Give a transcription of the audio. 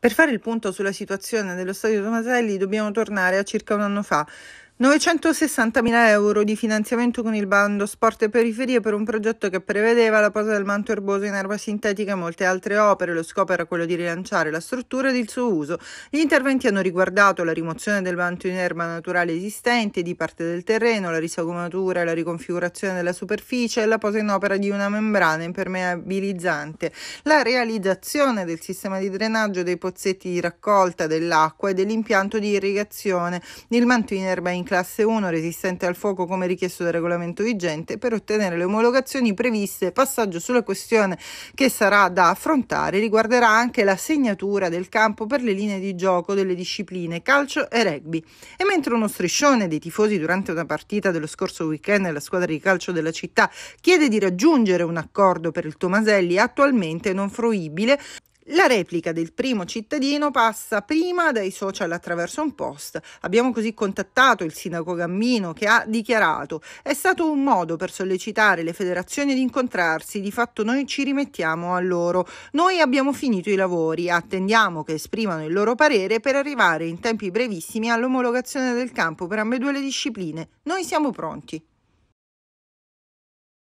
Per fare il punto sulla situazione dello stadio Tomaselli dobbiamo tornare a circa un anno fa. 960.000 euro di finanziamento con il bando Sport e Periferie per un progetto che prevedeva la posa del manto erboso in erba sintetica e molte altre opere. Lo scopo era quello di rilanciare la struttura ed il suo uso. Gli interventi hanno riguardato la rimozione del manto in erba naturale esistente di parte del terreno, la risagomatura e la riconfigurazione della superficie e la posa in opera di una membrana impermeabilizzante, la realizzazione del sistema di drenaggio dei pozzetti di raccolta dell'acqua e dell'impianto di irrigazione. Il manto in erba in classe 1 resistente al fuoco come richiesto dal regolamento vigente per ottenere le omologazioni previste. Passaggio sulla questione che sarà da affrontare riguarderà anche la segnatura del campo per le linee di gioco delle discipline calcio e rugby. E mentre uno striscione dei tifosi durante una partita dello scorso weekend nella squadra di calcio della città chiede di raggiungere un accordo per il Tomaselli attualmente non fruibile, la replica del primo cittadino passa prima dai social attraverso un post. Abbiamo così contattato il sindaco Gammino che ha dichiarato è stato un modo per sollecitare le federazioni ad incontrarsi, di fatto noi ci rimettiamo a loro. Noi abbiamo finito i lavori, attendiamo che esprimano il loro parere per arrivare in tempi brevissimi all'omologazione del campo per ambedue le discipline. Noi siamo pronti.